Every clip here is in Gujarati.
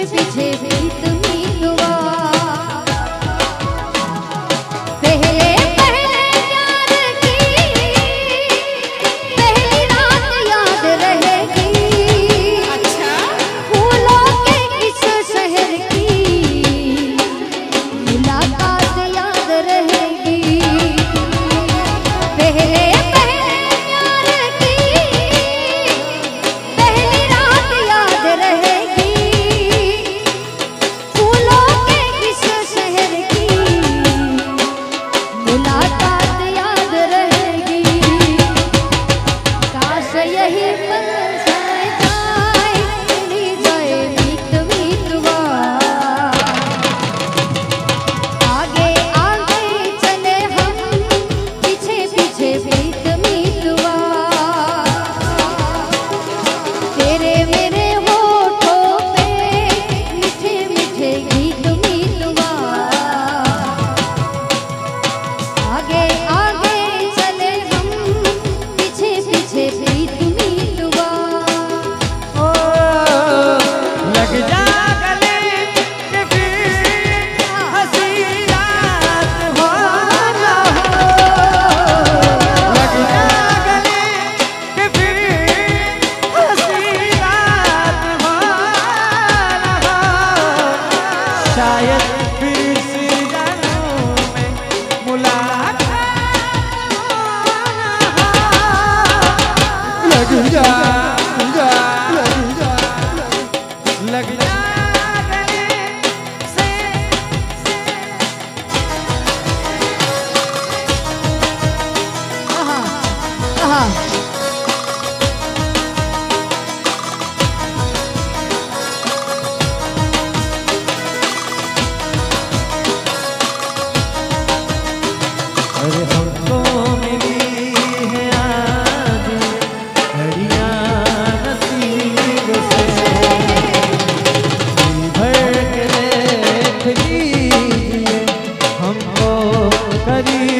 पीछे प्रीत मीतवा हरी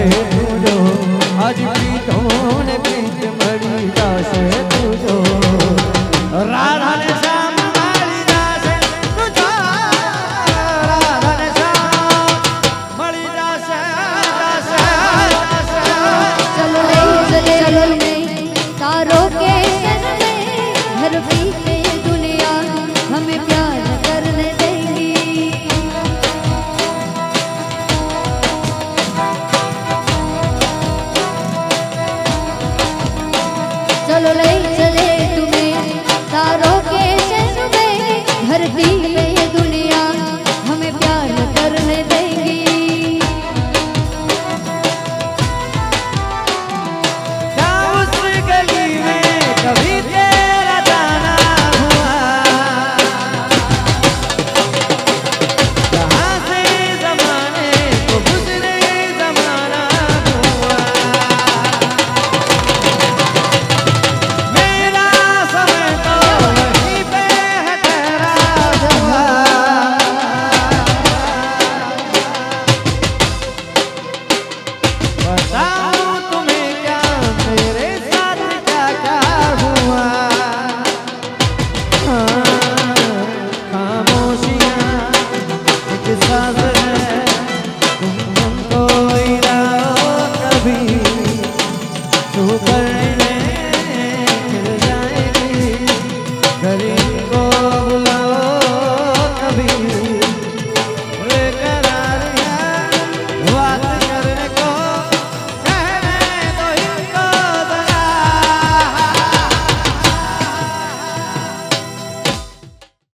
તમને પ્રીત મળી જાશે તું જો આજ પ્રીત